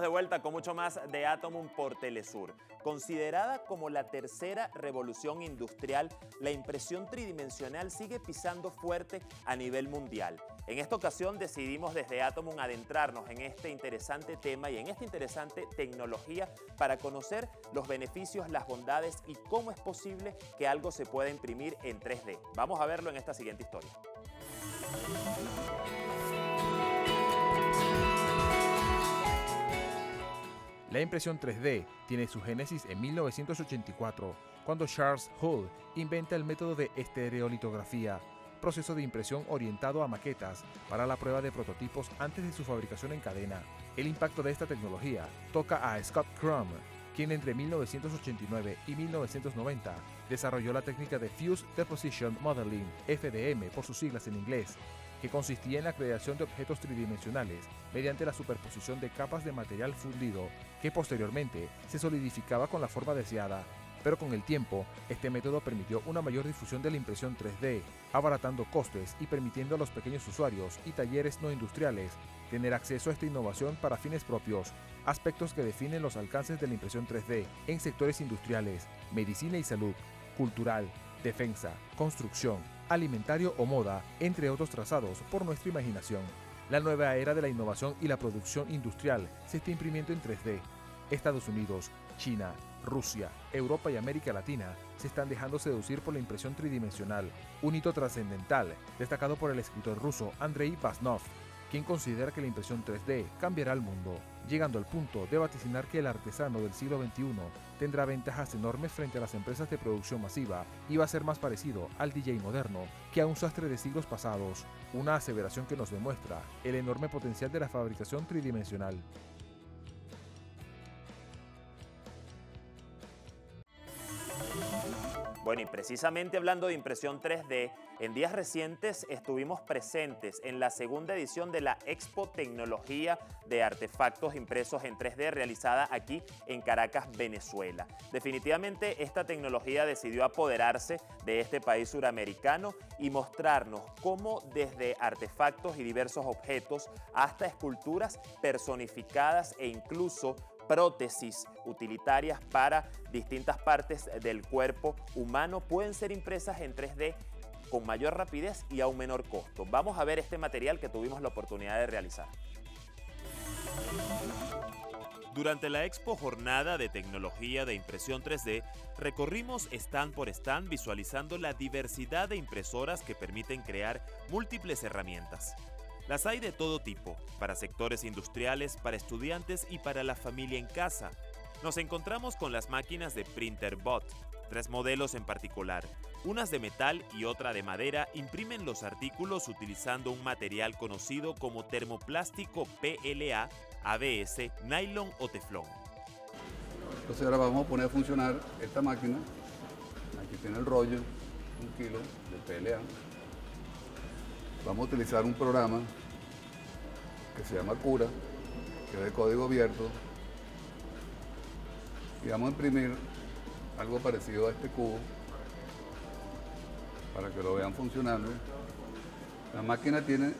De vuelta con mucho más de Atomum por Telesur. Considerada como la tercera revolución industrial, la impresión tridimensional sigue pisando fuerte a nivel mundial. En esta ocasión decidimos desde Atomum adentrarnos en este interesante tema y en esta interesante tecnología para conocer los beneficios, las bondades y cómo es posible que algo se pueda imprimir en 3D. Vamos a verlo en esta siguiente historia. La impresión 3D tiene su génesis en 1984, cuando Charles Hull inventa el método de estereolitografía, proceso de impresión orientado a maquetas para la prueba de prototipos antes de su fabricación en cadena. El impacto de esta tecnología toca a Scott Crumb, quien entre 1989 y 1990 desarrolló la técnica de Fuse Deposition Modeling, FDM por sus siglas en inglés, que consistía en la creación de objetos tridimensionales mediante la superposición de capas de material fundido que posteriormente se solidificaba con la forma deseada. Pero con el tiempo, este método permitió una mayor difusión de la impresión 3D, abaratando costes y permitiendo a los pequeños usuarios y talleres no industriales tener acceso a esta innovación para fines propios, aspectos que definen los alcances de la impresión 3D en sectores industriales, medicina y salud, cultural, defensa, construcción, alimentario o moda, entre otros trazados por nuestra imaginación. La nueva era de la innovación y la producción industrial se está imprimiendo en 3D. Estados Unidos, China, Rusia, Europa y América Latina se están dejando seducir por la impresión tridimensional, un hito trascendental destacado por el escritor ruso Andrei Basnov, quien considera que la impresión 3D cambiará el mundo, llegando al punto de vaticinar que el artesano del siglo XXI tendrá ventajas enormes frente a las empresas de producción masiva y va a ser más parecido al DJ moderno que a un sastre de siglos pasados, una aseveración que nos demuestra el enorme potencial de la fabricación tridimensional. Bueno, y precisamente hablando de impresión 3D, en días recientes estuvimos presentes en la segunda edición de la Expo Tecnología de Artefactos Impresos en 3D realizada aquí en Caracas, Venezuela. Definitivamente esta tecnología decidió apoderarse de este país suramericano y mostrarnos cómo desde artefactos y diversos objetos hasta esculturas personificadas e incluso prótesis utilitarias para distintas partes del cuerpo humano pueden ser impresas en 3D con mayor rapidez y a un menor costo. Vamos a ver este material que tuvimos la oportunidad de realizar. Durante la Expo Jornada de Tecnología de Impresión 3D, recorrimos stand por stand visualizando la diversidad de impresoras que permiten crear múltiples herramientas. Las hay de todo tipo, para sectores industriales, para estudiantes y para la familia en casa. Nos encontramos con las máquinas de Printer Bot, tres modelos en particular. Unas de metal y otra de madera imprimen los artículos utilizando un material conocido como termoplástico PLA, ABS, nylon o teflón. Entonces ahora vamos a poner a funcionar esta máquina. Aquí tiene el rollo, un kilo de PLA vamos a utilizar un programa que se llama Cura, que es de código abierto, y vamos a imprimir algo parecido a este cubo para que lo vean funcionando. La máquina tiene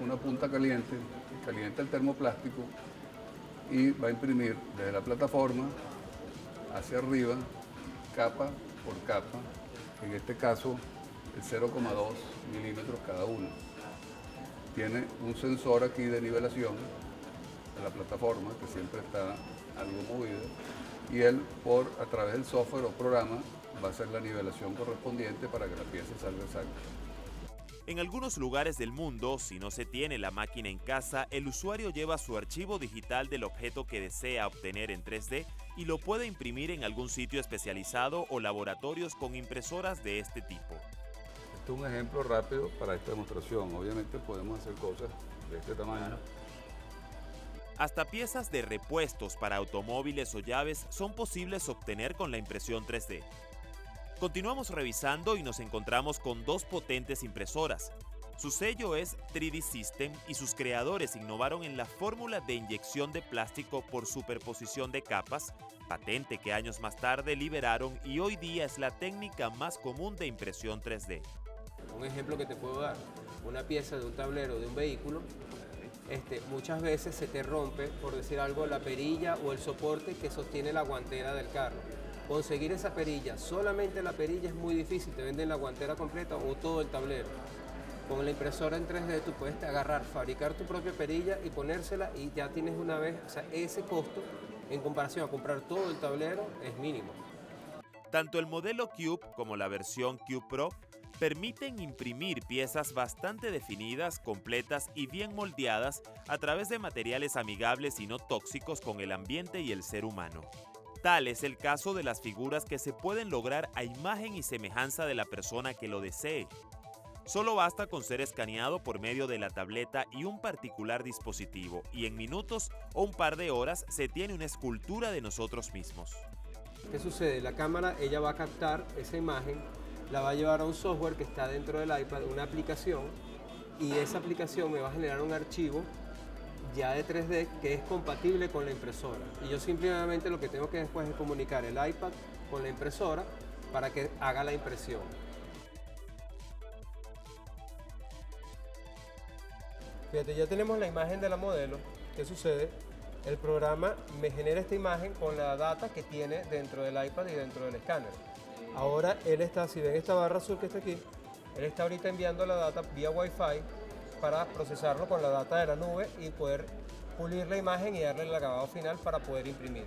una punta caliente, calienta el termoplástico y va a imprimir desde la plataforma hacia arriba, capa por capa, en este caso el 0,2 milímetros cada uno. Tiene un sensor aquí de nivelación de la plataforma que siempre está algo movido y él por a través del software o programa va a hacer la nivelación correspondiente para que la pieza salga exacta. En algunos lugares del mundo, si no se tiene la máquina en casa, el usuario lleva su archivo digital del objeto que desea obtener en 3D y lo puede imprimir en algún sitio especializado o laboratorios con impresoras de este tipo un ejemplo rápido para esta demostración. Obviamente podemos hacer cosas de este tamaño. Hasta piezas de repuestos para automóviles o llaves son posibles obtener con la impresión 3D. Continuamos revisando y nos encontramos con dos potentes impresoras. Su sello es 3D System y sus creadores innovaron en la fórmula de inyección de plástico por superposición de capas, patente que años más tarde liberaron y hoy día es la técnica más común de impresión 3D. Un ejemplo que te puedo dar, una pieza de un tablero de un vehículo, este, muchas veces se te rompe, por decir algo, la perilla o el soporte que sostiene la guantera del carro. Conseguir esa perilla, solamente la perilla es muy difícil, te venden la guantera completa o todo el tablero. Con la impresora en 3D tú puedes agarrar, fabricar tu propia perilla y ponérsela y ya tienes una vez, o sea, ese costo en comparación a comprar todo el tablero es mínimo. Tanto el modelo Cube como la versión Cube Pro permiten imprimir piezas bastante definidas, completas y bien moldeadas a través de materiales amigables y no tóxicos con el ambiente y el ser humano. Tal es el caso de las figuras que se pueden lograr a imagen y semejanza de la persona que lo desee. Solo basta con ser escaneado por medio de la tableta y un particular dispositivo y en minutos o un par de horas se tiene una escultura de nosotros mismos. ¿Qué sucede? La cámara ella va a captar esa imagen, la va a llevar a un software que está dentro del iPad, una aplicación, y esa aplicación me va a generar un archivo ya de 3D que es compatible con la impresora. Y yo simplemente lo que tengo que después es comunicar el iPad con la impresora para que haga la impresión. Fíjate, ya tenemos la imagen de la modelo. ¿Qué sucede? El programa me genera esta imagen con la data que tiene dentro del iPad y dentro del escáner. Ahora él está, si ven esta barra azul que está aquí, él está ahorita enviando la data vía Wi-Fi para procesarlo con la data de la nube y poder pulir la imagen y darle el acabado final para poder imprimir.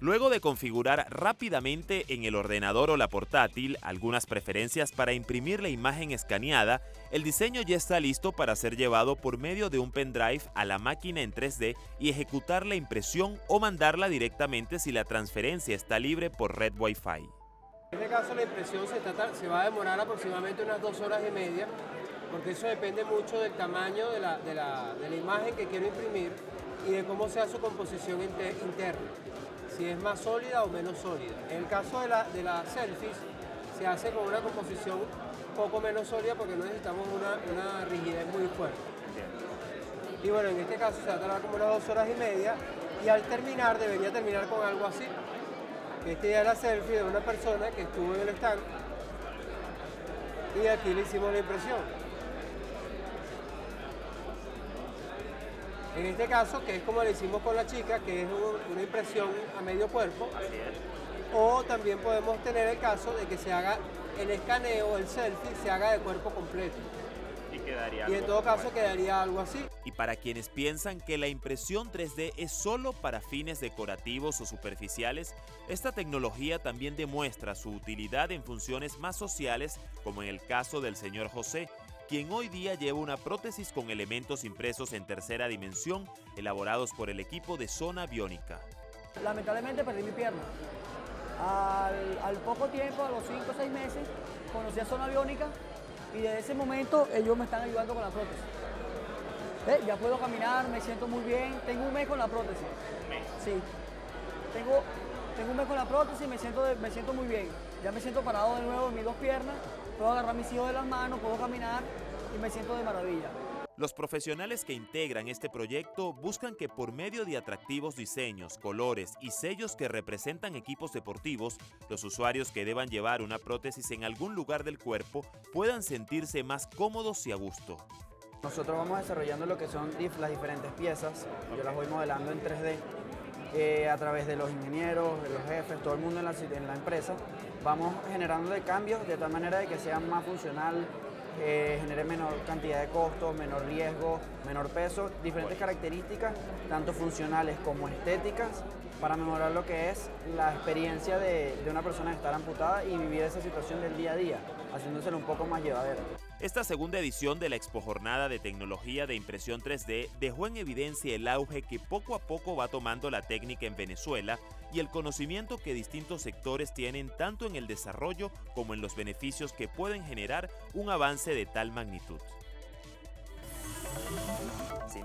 Luego de configurar rápidamente en el ordenador o la portátil algunas preferencias para imprimir la imagen escaneada, el diseño ya está listo para ser llevado por medio de un pendrive a la máquina en 3D y ejecutar la impresión o mandarla directamente si la transferencia está libre por red Wi-Fi. En este caso la impresión se, va a demorar aproximadamente unas dos horas y media, porque eso depende mucho del tamaño de la, imagen que quiero imprimir y de cómo sea su composición interna si es más sólida o menos sólida. En el caso de la, de selfies, se hace con una composición poco menos sólida porque no necesitamos una, una rigidez muy fuerte. Y bueno, en este caso se va a tardar como unas dos horas y media y al terminar debería terminar con algo así. Este ya es la selfie de una persona que estuvo en el stand y aquí le hicimos la impresión. En este caso, que es como le hicimos con la chica, que es una impresión a medio cuerpo. O también podemos tener el caso de que se haga el escaneo, el selfie, se haga de cuerpo completo. Y, quedaría y en todo caso quedaría algo así. Y para quienes piensan que la impresión 3D es solo para fines decorativos o superficiales, esta tecnología también demuestra su utilidad en funciones más sociales, como en el caso del señor José, quien hoy día lleva una prótesis con elementos impresos en tercera dimensión elaborados por el equipo de Zona Biónica. Lamentablemente perdí mi pierna. Al, poco tiempo, a los 5 o 6 meses, conocí a Zona Biónica y desde ese momento ellos me están ayudando con la prótesis. Ya puedo caminar, me siento muy bien. Tengo un mes con la prótesis. Sí. Tengo, tengo un mes con la prótesis y me siento, me siento muy bien. Ya me siento parado de nuevo en mis dos piernas puedo agarrar mis hijos de las manos, puedo caminar y me siento de maravilla. Los profesionales que integran este proyecto buscan que por medio de atractivos diseños, colores y sellos que representan equipos deportivos, los usuarios que deban llevar una prótesis en algún lugar del cuerpo puedan sentirse más cómodos y a gusto. Nosotros vamos desarrollando lo que son las diferentes piezas, yo las voy modelando en 3D eh, a través de los ingenieros, de los jefes, todo el mundo en la, en la empresa, vamos generando cambios de tal manera de que sea más funcional, eh, genere menor cantidad de costos, menor riesgo, menor peso, diferentes características, tanto funcionales como estéticas, para mejorar lo que es la experiencia de, de una persona estar amputada y vivir esa situación del día a día, haciéndoselo un poco más llevadera. Esta segunda edición de la Expo Jornada de Tecnología de Impresión 3D dejó en evidencia el auge que poco a poco va tomando la técnica en Venezuela y el conocimiento que distintos sectores tienen tanto en el desarrollo como en los beneficios que pueden generar un avance de tal magnitud.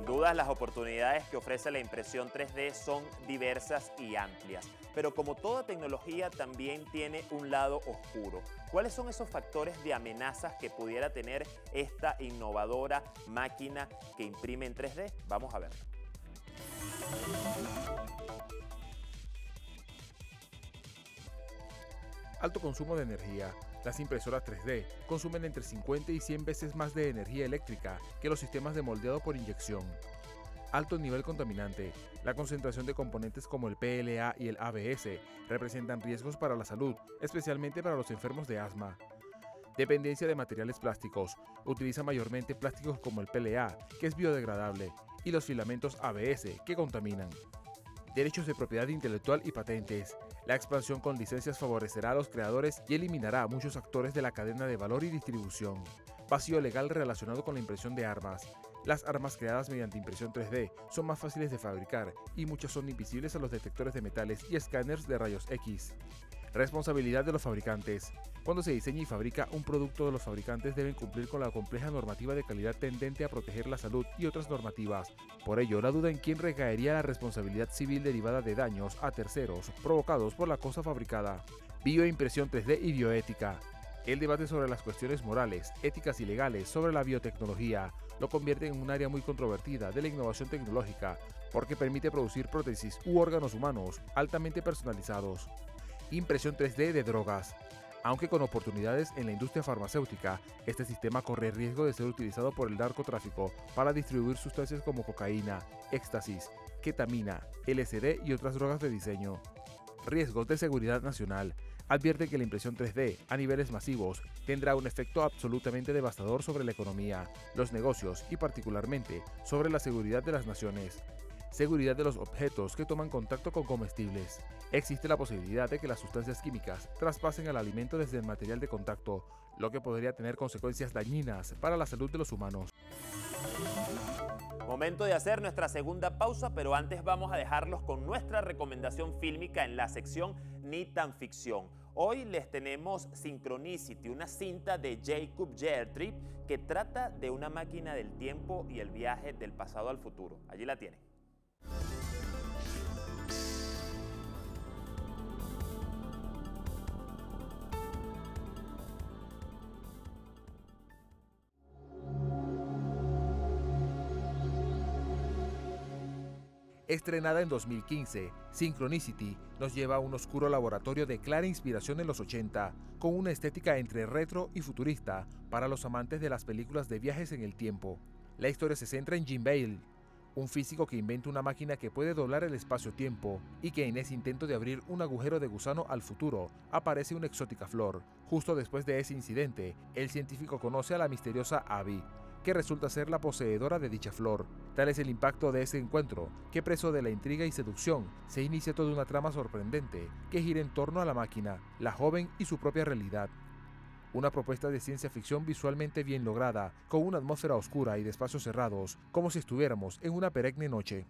Dudas, las oportunidades que ofrece la impresión 3D son diversas y amplias, pero como toda tecnología también tiene un lado oscuro. ¿Cuáles son esos factores de amenazas que pudiera tener esta innovadora máquina que imprime en 3D? Vamos a ver. Alto consumo de energía, Las impresoras 3D consumen entre 50 y 100 veces más de energía eléctrica que los sistemas de moldeado por inyección. Alto nivel contaminante. La concentración de componentes como el PLA y el ABS representan riesgos para la salud, especialmente para los enfermos de asma. Dependencia de materiales plásticos. Utiliza mayormente plásticos como el PLA, que es biodegradable, y los filamentos ABS, que contaminan. Derechos de propiedad intelectual y patentes. La expansión con licencias favorecerá a los creadores y eliminará a muchos actores de la cadena de valor y distribución. Vacío legal relacionado con la impresión de armas. Las armas creadas mediante impresión 3D son más fáciles de fabricar y muchas son invisibles a los detectores de metales y escáneres de rayos X. Responsabilidad de los fabricantes. Cuando se diseña y fabrica un producto, los fabricantes deben cumplir con la compleja normativa de calidad tendente a proteger la salud y otras normativas. Por ello, la duda en quién recaería la responsabilidad civil derivada de daños a terceros provocados por la cosa fabricada. Bioimpresión 3D y bioética. El debate sobre las cuestiones morales, éticas y legales sobre la biotecnología lo convierte en un área muy controvertida de la innovación tecnológica porque permite producir prótesis u órganos humanos altamente personalizados. Impresión 3D de drogas. Aunque con oportunidades en la industria farmacéutica, este sistema corre riesgo de ser utilizado por el narcotráfico para distribuir sustancias como cocaína, éxtasis, ketamina, LSD y otras drogas de diseño. Riesgos de seguridad nacional. Advierte que la impresión 3D a niveles masivos tendrá un efecto absolutamente devastador sobre la economía, los negocios y particularmente sobre la seguridad de las naciones seguridad de los objetos que toman contacto con comestibles. Existe la posibilidad de que las sustancias químicas traspasen al alimento desde el material de contacto, lo que podría tener consecuencias dañinas para la salud de los humanos. Momento de hacer nuestra segunda pausa, pero antes vamos a dejarlos con nuestra recomendación fílmica en la sección Ni tan ficción. Hoy les tenemos Synchronicity, una cinta de Jacob Jertrip que trata de una máquina del tiempo y el viaje del pasado al futuro. Allí la tienen. Estrenada en 2015, Synchronicity nos lleva a un oscuro laboratorio de clara inspiración en los 80, con una estética entre retro y futurista para los amantes de las películas de viajes en el tiempo. La historia se centra en Jim Bale, un físico que inventa una máquina que puede doblar el espacio-tiempo y que en ese intento de abrir un agujero de gusano al futuro aparece una exótica flor. Justo después de ese incidente, el científico conoce a la misteriosa Abby, resulta ser la poseedora de dicha flor. Tal es el impacto de ese encuentro, que preso de la intriga y seducción, se inicia toda una trama sorprendente que gira en torno a la máquina, la joven y su propia realidad. Una propuesta de ciencia ficción visualmente bien lograda, con una atmósfera oscura y de espacios cerrados, como si estuviéramos en una perenne noche.